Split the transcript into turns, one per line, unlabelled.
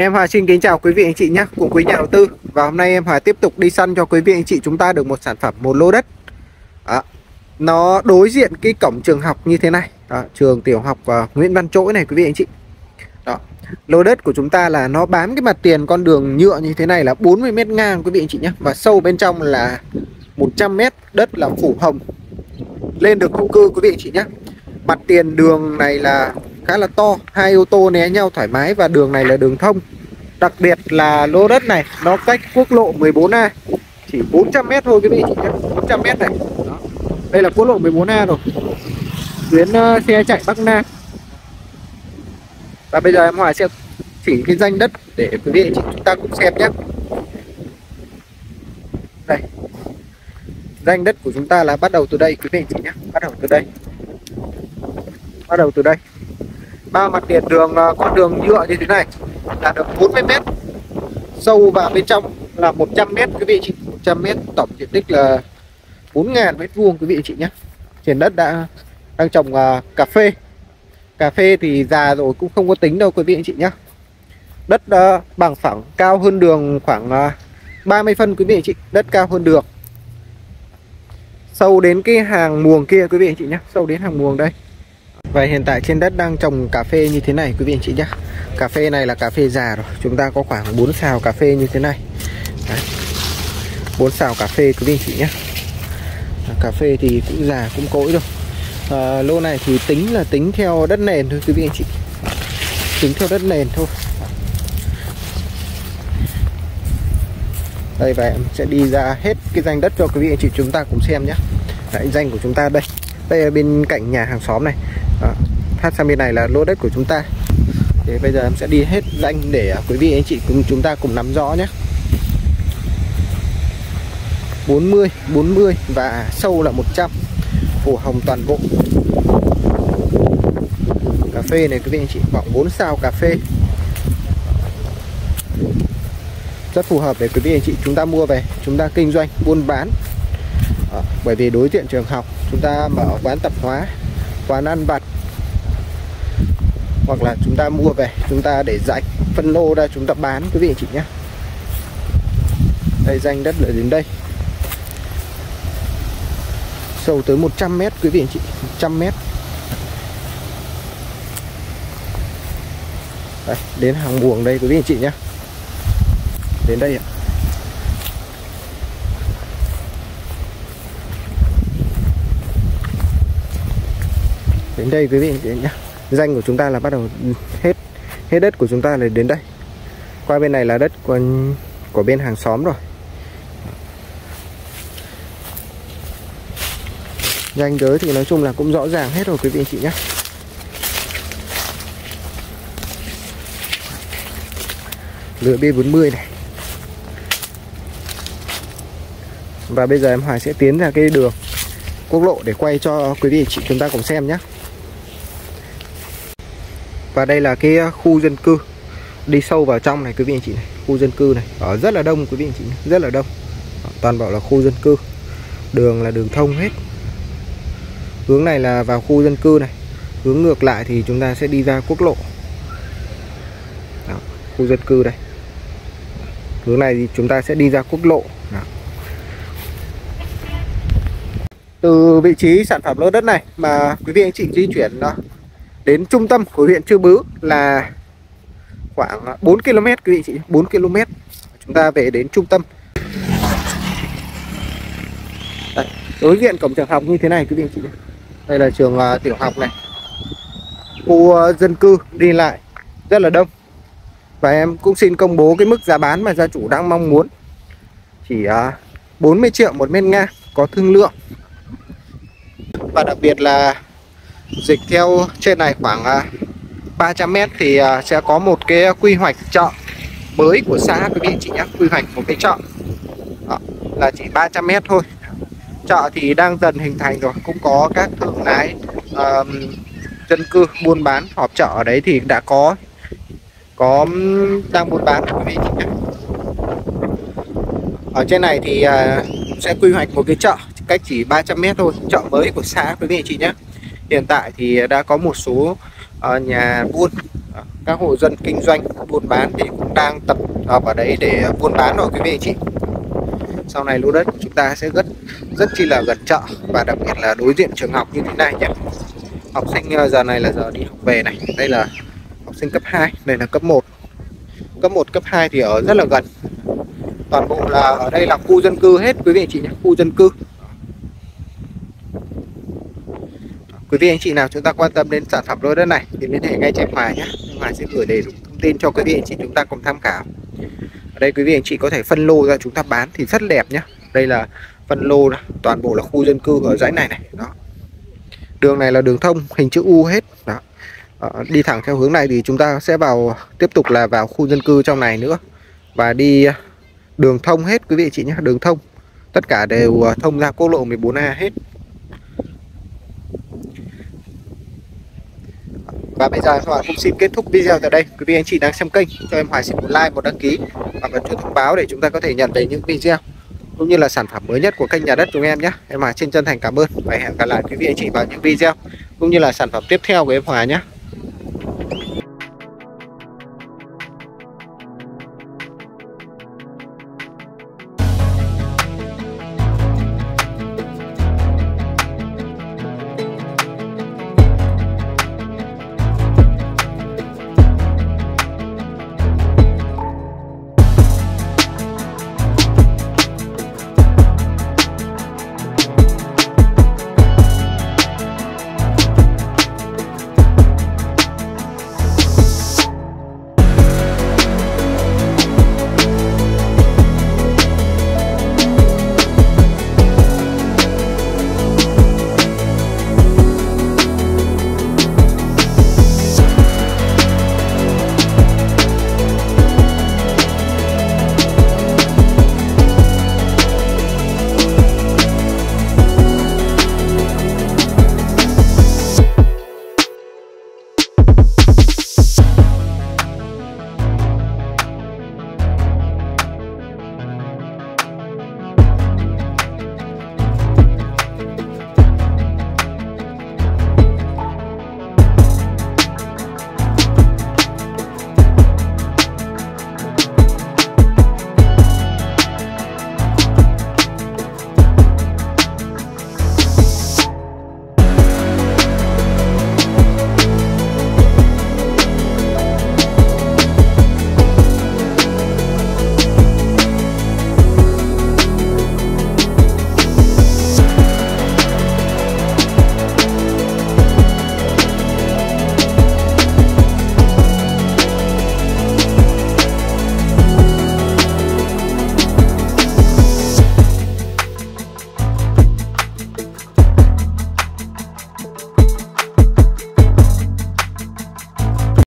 Em Hòa xin kính chào quý vị anh chị nhé cùng quý nhà đầu tư. Và hôm nay em Hòa tiếp tục đi săn cho quý vị anh chị chúng ta được một sản phẩm một lô đất. Đó. nó đối diện cái cổng trường học như thế này. Đó. trường tiểu học uh, Nguyễn Văn Trỗi này quý vị anh chị. Đó. lô đất của chúng ta là nó bám cái mặt tiền con đường nhựa như thế này là 40 mét ngang quý vị anh chị nhé. Và sâu bên trong là 100 mét đất là phủ hồng. Lên được khu cư quý vị anh chị nhé. Mặt tiền đường này là khá là to hai ô tô né nhau thoải mái và đường này là đường thông đặc biệt là lô đất này nó cách quốc lộ 14A chỉ 400m thôi quý vị chị nhé 400m này. Đó. đây là quốc lộ 14A rồi. Tuyến uh, xe chạy Bắc Nam. Và bây giờ em Hòa sẽ chỉ cái danh đất để quý vị chị chúng ta cùng xem nhé. Đây. Danh đất của chúng ta là bắt đầu từ đây quý vị chị nhé. Bắt đầu từ đây. Bắt đầu từ đây. Ba mặt tiền đường uh, con đường nhựa như thế này là được 40 mét. Sâu vào bên trong là 100 mét quý vị chị. 100 mét tổng diện tích là 4.000 mét vuông quý vị chị nhé. Trên đất đã đang trồng uh, cà phê. Cà phê thì già rồi cũng không có tính đâu quý vị anh chị nhé. Đất uh, bằng phẳng cao hơn đường khoảng à, uh, 30 phân quý vị anh chị. Đất cao hơn đường. Sâu đến cái hàng muồng kia quý vị anh chị nhé. Sâu đến hàng muồng đây và hiện tại trên đất đang trồng cà phê như thế này quý vị anh chị nhé Cà phê này là cà phê già rồi Chúng ta có khoảng 4 xào cà phê như thế này. Đấy. 4 xào cà phê quý vị anh chị nhé à, Cà phê thì cũng già cũng cỗi rồi. À, Lô này thì tính là tính theo đất nền thôi quý vị anh chị. Tính theo đất nền thôi. Đây và em sẽ đi ra hết cái danh đất cho quý vị anh chị chúng ta cùng xem nhé Đấy, danh của chúng ta đây. Đây là bên cạnh nhà hàng xóm này. Ờ, Đó. Thắt sang bên này là lô đất của chúng ta. Thế bây giờ em sẽ đi hết danh để à, quý vị anh chị cùng chúng ta cùng nắm rõ nhé. 40, 40 và sâu là 100 Phủ hồng toàn bộ. Cà phê này quý vị anh chị khoảng 4 sao cà phê. Rất phù hợp để quý vị anh chị chúng ta mua về Chúng ta kinh doanh, buôn bán. Ờ, bởi vì đối diện trường học Chúng ta mở quán tạp hóa Quán ăn vặt hoặc là chúng ta mua về chúng ta để rạch phân lô ra chúng ta bán quý vị anh chị nhé. Đây danh đất lại đến đây. Sâu tới 100 mét quý vị anh chị 100 mét. Đây, đến hàng buồng đây quý vị anh chị nhé. Đến đây ạ. Đến đây quý vị anh chị nhé danh của chúng ta là bắt đầu hết hết đất của chúng ta là đến đây. Qua bên này là đất của, của bên hàng xóm rồi. Danh giới thì nói chung là cũng rõ ràng hết rồi quý vị anh chị nhé. Lửa B40 này. Và bây giờ em Hoài sẽ tiến ra cái đường quốc lộ để quay cho quý vị chị chúng ta cùng xem nhé và đây là cái uh, khu dân cư. Đi sâu vào trong này quý vị anh chị này. Khu dân cư này. Ở rất là đông quý vị anh chị rất là đông. Toàn bộ là khu dân cư. Đường là đường thông hết. Hướng này là vào khu dân cư này. Hướng ngược lại thì chúng ta sẽ đi ra quốc lộ. Đó, khu dân cư đây. Hướng này thì chúng ta sẽ đi ra quốc lộ. Đó. từ vị trí sản phẩm lô đất này mà quý vị anh chị di chuyển đó đến trung tâm của huyện Chư Bứ là khoảng 4 km quý vị chị 4 km. Chúng ta về đến trung tâm. Đây, đối diện cổng trường học như thế này quý vị chị. Đây là trường uh, tiểu học này. Khu uh, dân cư đi lại rất là đông. Và em cũng xin công bố cái mức giá bán mà gia chủ đang mong muốn. Chỉ à, uh, 40 triệu một mét ngang có thương lượng. Và đặc biệt là dịch theo trên này khoảng à, 300 m thì à, sẽ có một cái quy hoạch chợ mới của xã quý vị chị nhé. Quy hoạch một cái chợ. Đó, là chỉ 300 m thôi. Chợ thì đang dần hình thành rồi. Cũng có các thương lái uh, dân cư buôn bán họp chợ ở đấy thì đã có có đang buôn bán quý vị chị nhé. Ở trên này thì uh, sẽ quy hoạch một cái chợ cách chỉ 300 m thôi. Chợ mới của xã quý vị chị nhé hiện tại thì đã có một số uh, nhà buôn ờ, các hộ dân kinh doanh buôn bán thì cũng đang tập hợp ở đấy để buôn bán rồi quý vị chị sau này lô đất của chúng ta sẽ rất rất chi là gần chợ và đặc biệt là đối diện trường học như thế này nhé. Học sinh ờ, giờ này là giờ đi học về này. Đây là học sinh cấp 2 đây là cấp 1 cấp 1 cấp 2 thì ở rất là gần. Toàn bộ là ở đây là khu dân cư hết quý vị anh chị nhé khu dân cư. Quý vị anh chị nào chúng ta quan tâm đến sản phẩm lô đất này thì liên hệ ngay cho em Hoài nhé. Em Hoài sẽ gửi đầy đủ thông tin cho quý vị anh chị chúng ta cùng tham khảo. Ở đây quý vị anh chị có thể phân lô ra chúng ta bán thì rất đẹp nhé. Đây là phân lô đó. toàn bộ là khu dân cư ở dãy này này. Đó. Đường này là đường thông hình chữ U hết. Đó. À, đi thẳng theo hướng này thì chúng ta sẽ vào tiếp tục là vào khu dân cư trong này nữa. Và đi ờ, đường thông hết quý vị chị nhé đường thông. Tất cả đều ờ, thông ra quốc lộ 14A hết. Và bây giờ em hòa cũng xin kết thúc video tại đây. Quý vị anh chị đang xem kênh, cho em Hoài xin một like, một đăng ký và bật chuông thông báo để chúng ta có thể nhận thấy những video cũng như là sản phẩm mới nhất của kênh nhà đất chúng em nhé. Em Hoài xin chân thành cảm ơn và hẹn gặp lại quý vị anh chị vào những video cũng như là sản phẩm tiếp theo của em Hòa nhé.